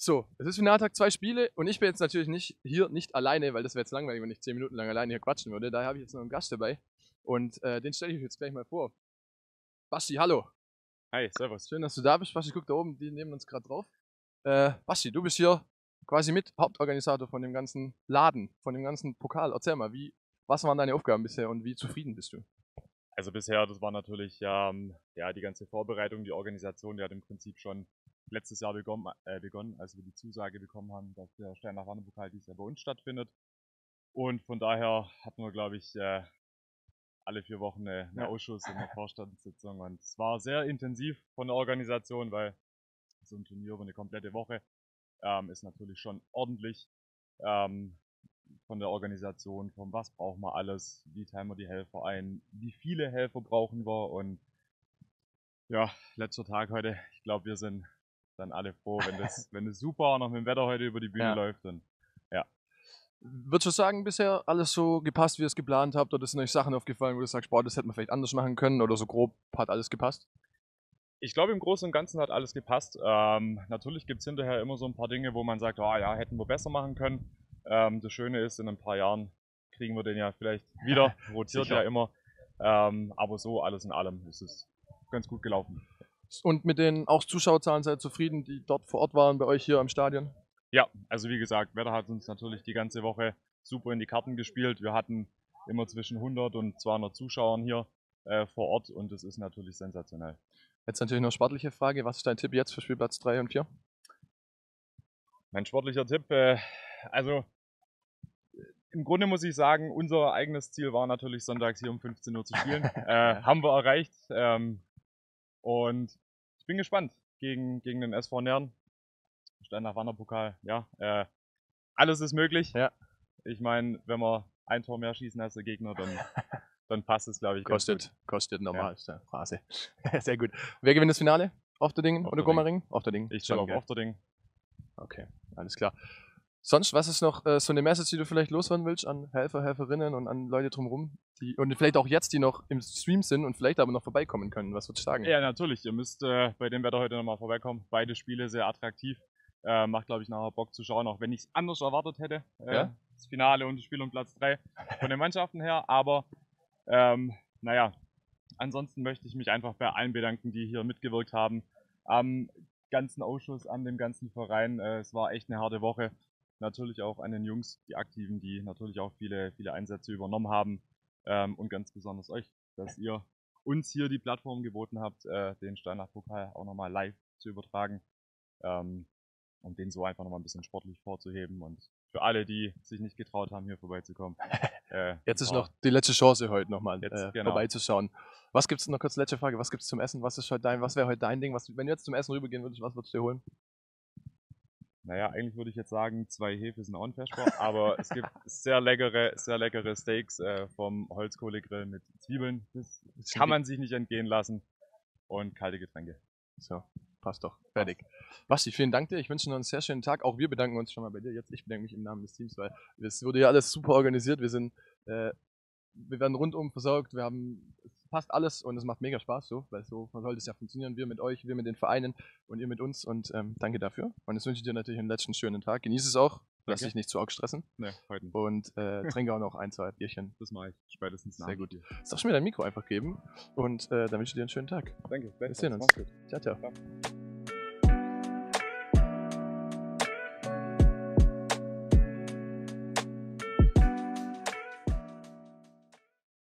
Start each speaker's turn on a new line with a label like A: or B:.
A: So, es ist Finaltag, zwei Spiele und ich bin jetzt natürlich nicht hier, nicht alleine, weil das wäre jetzt langweilig, wenn ich zehn Minuten lang alleine hier quatschen würde. Daher habe ich jetzt noch einen Gast dabei und äh, den stelle ich euch jetzt gleich mal vor. Basti, hallo.
B: Hi, servus.
A: Schön, dass du da bist. Basti, guck da oben, die nehmen uns gerade drauf. Äh, Basti, du bist hier quasi mit Hauptorganisator von dem ganzen Laden, von dem ganzen Pokal. Erzähl mal, wie, was waren deine Aufgaben bisher und wie zufrieden bist du?
B: Also bisher, das war natürlich ähm, ja, die ganze Vorbereitung, die Organisation, die hat im Prinzip schon letztes Jahr begonnen, äh, begonnen, als wir die Zusage bekommen haben, dass der Steinach Wanderpokal dieses Jahr bei uns stattfindet. Und von daher hatten wir, glaube ich, äh, alle vier Wochen eine, eine Ausschuss- und eine Vorstandssitzung. Und es war sehr intensiv von der Organisation, weil so ein Turnier über eine komplette Woche ähm, ist natürlich schon ordentlich. Ähm, von der Organisation, von was brauchen wir alles, wie teilen wir die Helfer ein, wie viele Helfer brauchen wir und ja, letzter Tag heute. Ich glaube, wir sind dann alle froh, wenn das, wenn es super noch mit dem Wetter heute über die Bühne ja. läuft. Und, ja.
A: Würdest du sagen, bisher alles so gepasst, wie ihr es geplant habt? Oder sind euch Sachen aufgefallen, wo du sagst, boah, das hätte man vielleicht anders machen können? Oder so grob hat alles gepasst?
B: Ich glaube, im Großen und Ganzen hat alles gepasst. Ähm, natürlich gibt es hinterher immer so ein paar Dinge, wo man sagt, oh, ja, hätten wir besser machen können. Ähm, das Schöne ist, in ein paar Jahren kriegen wir den ja vielleicht wieder. Rotiert ja immer. Ähm, aber so alles in allem ist es ganz gut gelaufen.
A: Und mit den auch Zuschauerzahlen seid ihr zufrieden, die dort vor Ort waren bei euch hier am Stadion?
B: Ja, also wie gesagt, Wetter hat uns natürlich die ganze Woche super in die Karten gespielt. Wir hatten immer zwischen 100 und 200 Zuschauern hier äh, vor Ort und das ist natürlich sensationell.
A: Jetzt natürlich noch eine sportliche Frage. Was ist dein Tipp jetzt für Spielplatz 3 und 4?
B: Mein sportlicher Tipp, äh, also im Grunde muss ich sagen, unser eigenes Ziel war natürlich sonntags hier um 15 Uhr zu spielen. äh, haben wir erreicht. Ähm, und ich bin gespannt gegen, gegen den SV Nern. Steinach Wanderpokal, ja. Äh, alles ist möglich. Ja. Ich meine, wenn wir ein Tor mehr schießen als der Gegner, dann, dann passt es, glaube ich.
A: Kostet, kostet normal, ja. ist der Phrase. Sehr gut. Wer gewinnt das Finale? Auf der Ding oder Gommering?
B: Auf der Ding. Ich schaue auf, Ding.
A: Okay, alles klar. Sonst, was ist noch äh, so eine Message, die du vielleicht loswerden willst an Helfer, Helferinnen und an Leute drumherum, die und vielleicht auch jetzt, die noch im Stream sind und vielleicht aber noch vorbeikommen können? Was würdest du sagen?
B: Ja, natürlich. Ihr müsst äh, bei dem Wetter heute nochmal vorbeikommen. Beide Spiele sehr attraktiv. Äh, macht, glaube ich, nachher Bock zu schauen, auch wenn ich es anders erwartet hätte. Äh, ja? Das Finale und das Spiel um Platz 3 von den Mannschaften her. Aber ähm, naja, ansonsten möchte ich mich einfach bei allen bedanken, die hier mitgewirkt haben. Am ganzen Ausschuss, an dem ganzen Verein. Äh, es war echt eine harte Woche natürlich auch an den Jungs, die Aktiven, die natürlich auch viele, viele Einsätze übernommen haben ähm, und ganz besonders euch, dass ihr uns hier die Plattform geboten habt, äh, den Steinach-Pokal auch nochmal live zu übertragen, ähm, um den so einfach nochmal ein bisschen sportlich vorzuheben und für alle, die sich nicht getraut haben, hier vorbeizukommen.
A: Äh, Jetzt ist noch die letzte Chance heute nochmal äh, genau. vorbeizuschauen. Was gibt es noch kurz letzte Frage? Was gibt es zum Essen? Was ist heute dein? Was wäre heute dein Ding? Was, wenn du jetzt zum Essen rübergehen würdest, was würdest du dir holen?
B: Naja, eigentlich würde ich jetzt sagen, zwei Hefe sind auch ein Versper, aber es gibt sehr leckere, sehr leckere Steaks äh, vom Holzkohlegrill mit Zwiebeln. Das kann man sich nicht entgehen lassen. Und kalte Getränke.
A: So, passt doch. Fertig. Basti, vielen Dank dir. Ich wünsche dir noch einen sehr schönen Tag. Auch wir bedanken uns schon mal bei dir. Jetzt, ich bedanke mich im Namen des Teams, weil es wurde ja alles super organisiert. Wir sind, äh, wir werden rundum versorgt. Wir haben passt alles und es macht mega Spaß so, weil so soll das ja funktionieren. Wir mit euch, wir mit den Vereinen und ihr mit uns und ähm, danke dafür. Und jetzt wünsche ich dir natürlich einen letzten schönen Tag. Genieße es auch, lass dich nicht zu arg stressen.
B: Nee, heute nicht.
A: Und äh, trinke auch noch ein, zwei Bierchen.
B: Das mache ich spätestens nach.
A: Sehr gut. Darfst du mir dein Mikro einfach geben und äh, dann wünsche ich dir einen schönen Tag.
B: Danke.
A: Sehen uns. Ciao, ciao. ciao.